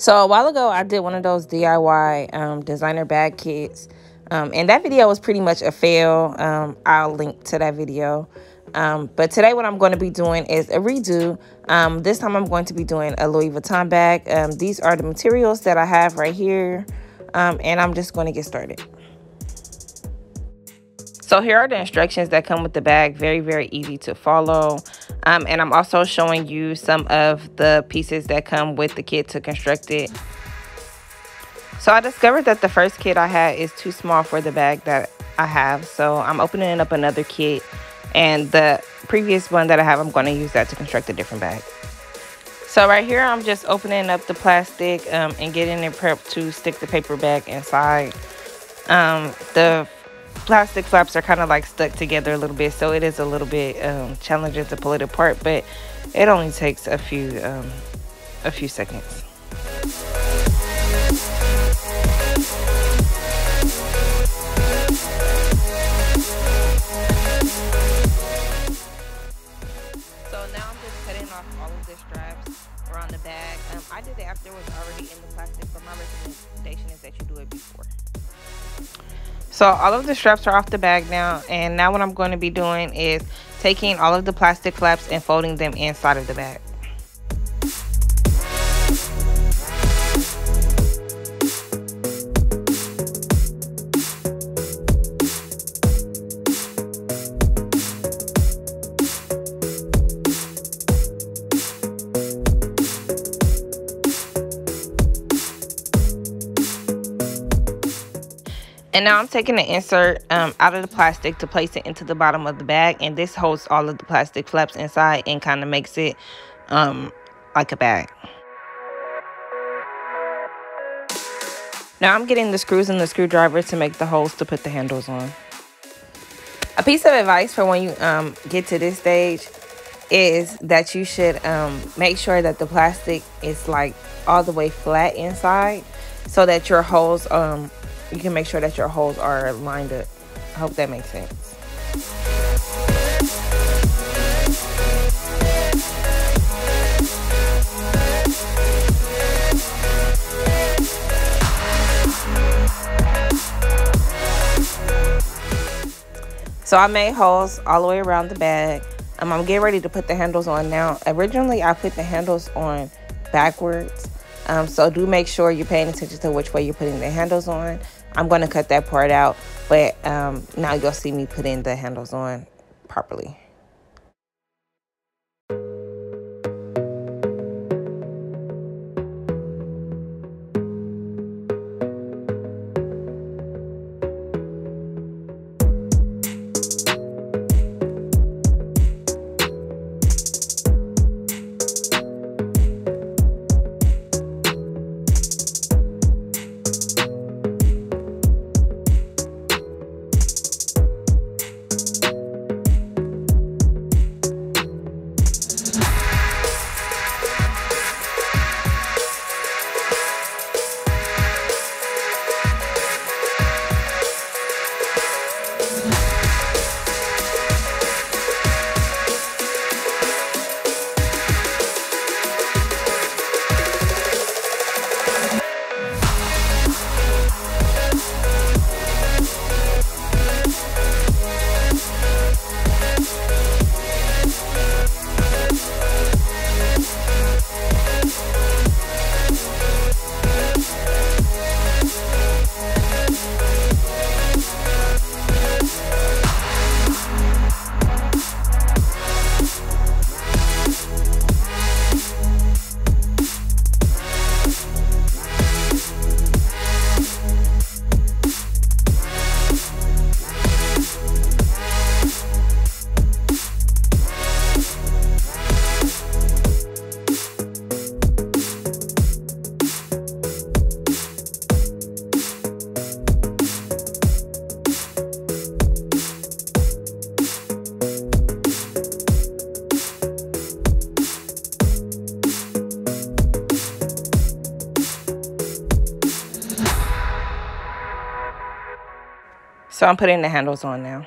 So a while ago, I did one of those DIY um, designer bag kits. Um, and that video was pretty much a fail. Um, I'll link to that video. Um, but today what I'm going to be doing is a redo. Um, this time I'm going to be doing a Louis Vuitton bag. Um, these are the materials that I have right here. and I'm just going to get started. So here are the instructions that come with the bag. Very, very easy to follow. Um, and I'm also showing you some of the pieces that come with the kit to construct it. So I discovered that the first kit I had is too small for the bag that I have. So I'm opening up another kit. And the previous one that I have, I'm going to use that to construct a different bag. So right here, I'm just opening up the plastic um, and getting it prepped to stick the paper bag inside. Um, the plastic flaps are kind of like stuck together a little bit so it is a little bit um, challenging to pull it apart but it only takes a few um, a few seconds so all of the straps are off the bag now. And now what I'm going to be doing is taking all of the plastic flaps and folding them inside of the bag. And now I'm taking the insert um, out of the plastic to place it into the bottom of the bag. And this holds all of the plastic flaps inside and kind of makes it um, like a bag. Now I'm getting the screws and the screwdriver to make the holes to put the handles on. A piece of advice for when you um, get to this stage is that you should um, make sure that the plastic is like all the way flat inside so that your holes um, you can make sure that your holes are lined up. I hope that makes sense. So I made holes all the way around the bag. Um, I'm getting ready to put the handles on now. Originally, I put the handles on backwards. Um, so do make sure you're paying attention to which way you're putting the handles on. I'm going to cut that part out, but um, now you'll see me putting the handles on properly. So I'm putting the handles on now.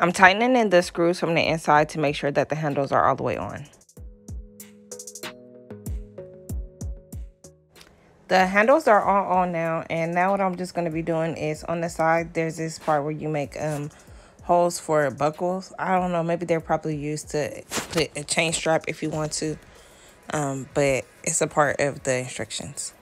I'm tightening in the screws from the inside to make sure that the handles are all the way on. The handles are all on now and now what I'm just going to be doing is on the side there's this part where you make um holes for buckles. I don't know, maybe they're probably used to put a chain strap if you want to. Um, but it's a part of the instructions.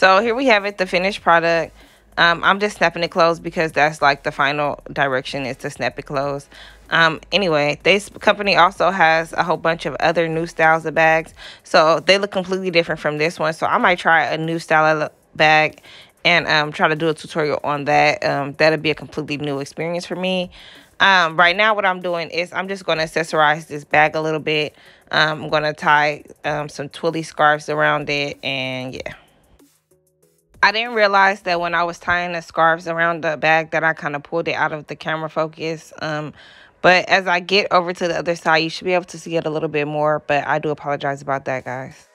So here we have it, the finished product. Um, I'm just snapping it closed because that's like the final direction is to snap it closed. Um, anyway, this company also has a whole bunch of other new styles of bags. So they look completely different from this one. So I might try a new style of bag and um, try to do a tutorial on that. Um, that'll be a completely new experience for me. Um, right now, what I'm doing is I'm just going to accessorize this bag a little bit. Um, I'm going to tie um, some twilly scarves around it and yeah. I didn't realize that when I was tying the scarves around the bag that I kind of pulled it out of the camera focus. Um, but as I get over to the other side, you should be able to see it a little bit more. But I do apologize about that, guys.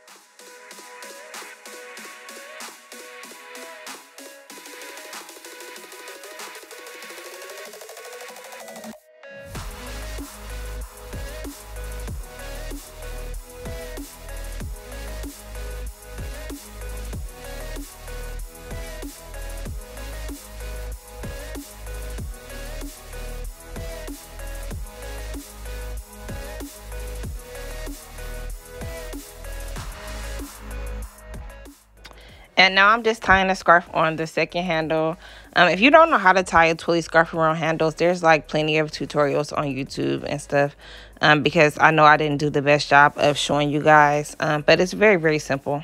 And now I'm just tying a scarf on the second handle. Um, if you don't know how to tie a twilly scarf around handles, there's like plenty of tutorials on YouTube and stuff. Um, because I know I didn't do the best job of showing you guys. Um, but it's very, very simple.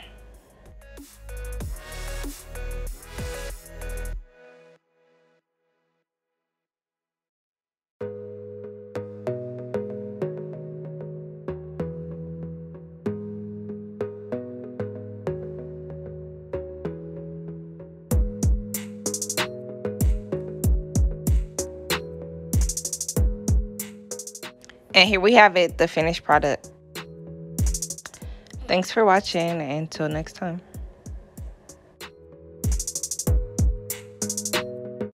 And here we have it, the finished product. Thanks for watching. Until next time.